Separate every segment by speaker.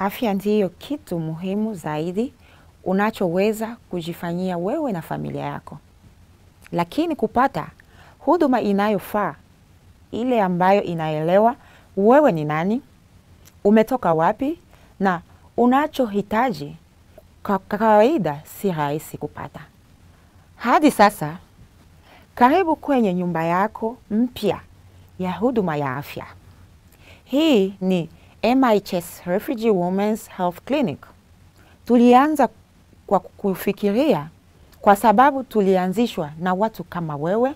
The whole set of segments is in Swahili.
Speaker 1: afya ndiyo kitu muhimu zaidi unachoweza kujifanyia wewe na familia yako, lakini kupata huduma inayofaa, ile ambayo inaelewa wewe ni nani, umetoka wapi na unachohitaji, kwa kawaida si rahisi kupata. Hadi sasa, karibu kwenye nyumba yako mpya ya huduma ya afya. Hii ni MIHS Refugee Women's Health Clinic. Tulianza kwa kufikiria kwa sababu tulianzishwa na watu kama wewe.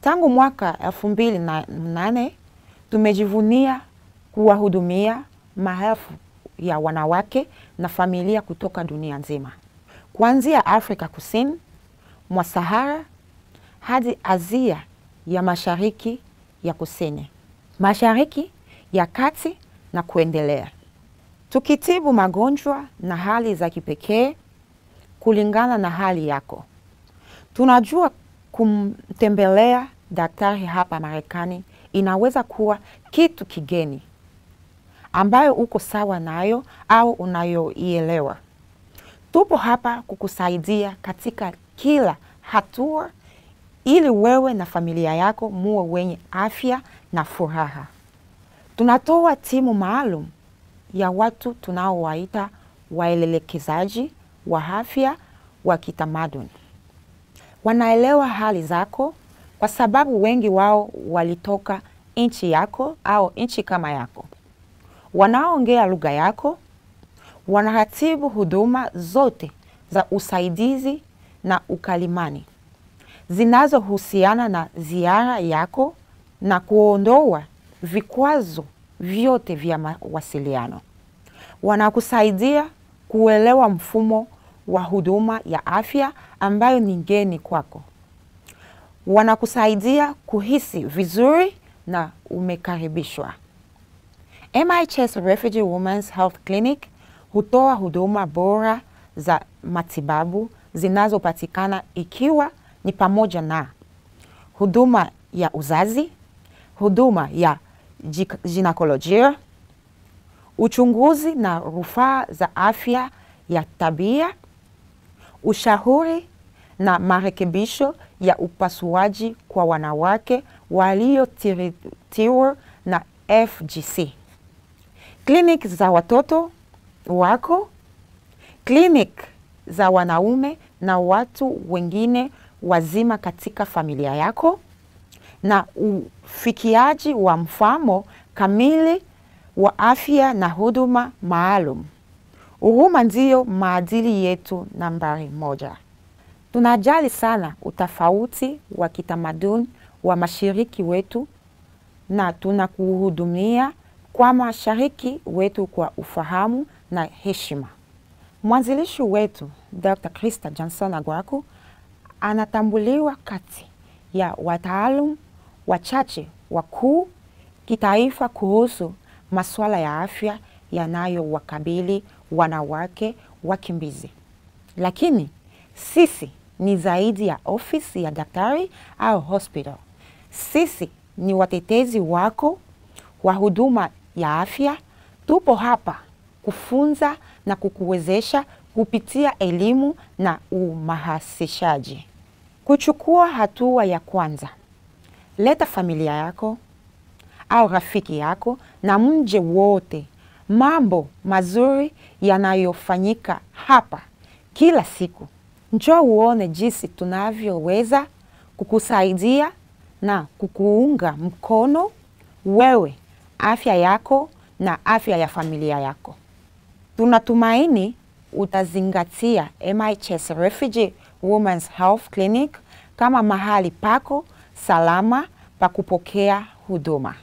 Speaker 1: Tangu mwaka elfu mbili na nane tumejivunia kuwahudumia maelfu ya wanawake na familia kutoka dunia nzima, kuanzia Afrika Kusini mwa Sahara hadi Asia ya Mashariki ya Kusini, Mashariki ya Kati na kuendelea, tukitibu magonjwa na hali za kipekee kulingana na hali yako. Tunajua kumtembelea daktari hapa Marekani inaweza kuwa kitu kigeni ambayo uko sawa nayo au unayoielewa. Tupo hapa kukusaidia katika kila hatua ili wewe na familia yako muwe wenye afya na furaha. Tunatoa timu maalum ya watu tunaowaita waelelekezaji wa afya wa kitamaduni. Wanaelewa hali zako kwa sababu wengi wao walitoka nchi yako au nchi kama yako. Wanaongea lugha yako, wanaratibu huduma zote za usaidizi na ukalimani zinazohusiana na ziara yako na kuondoa vikwazo vyote vya mawasiliano. Wanakusaidia kuelewa mfumo wa huduma ya afya ambayo ni ngeni kwako. Wanakusaidia kuhisi vizuri na umekaribishwa. MHS Refugee Women's Health Clinic hutoa huduma bora za matibabu zinazopatikana ikiwa ni pamoja na huduma ya uzazi, huduma ya ginekolojia, uchunguzi na rufaa za afya ya tabia, ushauri na marekebisho ya upasuaji kwa wanawake waliotiritiwa na FGC, kliniki za watoto wako, kliniki za wanaume na watu wengine wazima katika familia yako, na ufikiaji wa mfamo kamili wa afya na huduma maalum. Huruma ndiyo maadili yetu nambari moja. Tunajali sana utofauti wa kitamaduni wa mashiriki wetu na tunakuhudumia kwa mashariki wetu kwa ufahamu na heshima. Mwanzilishi wetu Dr. Krista Johnson Agwaku anatambuliwa kati ya wataalum wachache wakuu kitaifa kuhusu masuala ya afya yanayowakabili wanawake wakimbizi. Lakini sisi ni zaidi ya ofisi ya daktari au hospital. Sisi ni watetezi wako wa huduma ya afya. Tupo hapa kufunza na kukuwezesha kupitia elimu na umahasishaji Kuchukua hatua ya kwanza, leta familia yako au rafiki yako na mje wote. Mambo mazuri yanayofanyika hapa kila siku. Njoo uone jinsi tunavyoweza kukusaidia na kukuunga mkono wewe, afya yako na afya ya familia yako. Tunatumaini utazingatia MHS Refugee Women's Health Clinic kama mahali pako salama pa kupokea huduma.